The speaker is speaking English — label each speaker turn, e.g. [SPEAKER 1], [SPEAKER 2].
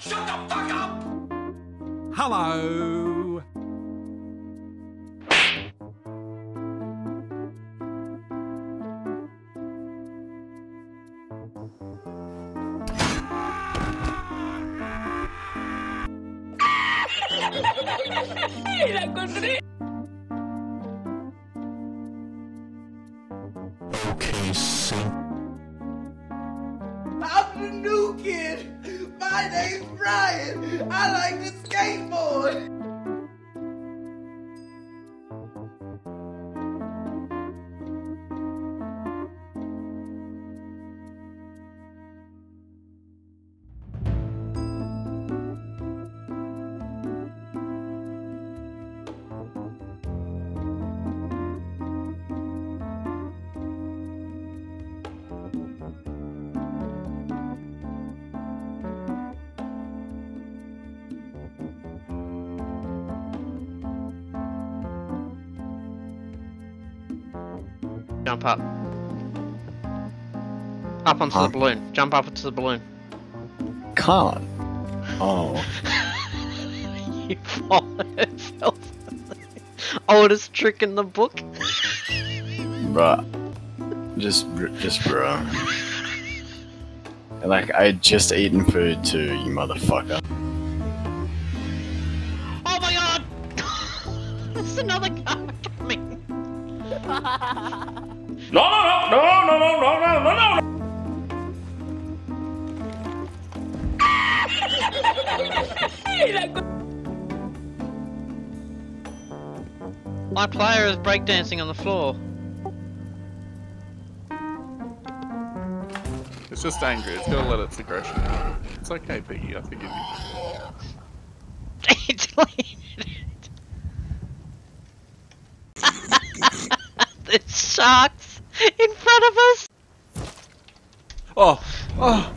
[SPEAKER 1] Shut the fuck up!
[SPEAKER 2] Hello.
[SPEAKER 3] Okay, so
[SPEAKER 4] My name's Brian. I like to skateboard.
[SPEAKER 5] Jump up. Up onto
[SPEAKER 3] Huh?
[SPEAKER 5] the balloon. Jump up onto the balloon.
[SPEAKER 3] can't. Oh,
[SPEAKER 5] you fall yourself. Oldest trick in the book.
[SPEAKER 3] bruh. Just, just bruh. Like, I had just eaten food too, you motherfucker.
[SPEAKER 5] Oh my god! There's another car coming.
[SPEAKER 1] No, no, no, no, no, no, no, no, no, no!
[SPEAKER 5] My player is breakdancing on the floor.
[SPEAKER 6] It's just angry. It's gotta let its aggression out. It's okay, Piggy. I forgive you.
[SPEAKER 5] He deleted it. There's in front of us.
[SPEAKER 6] Oh, oh.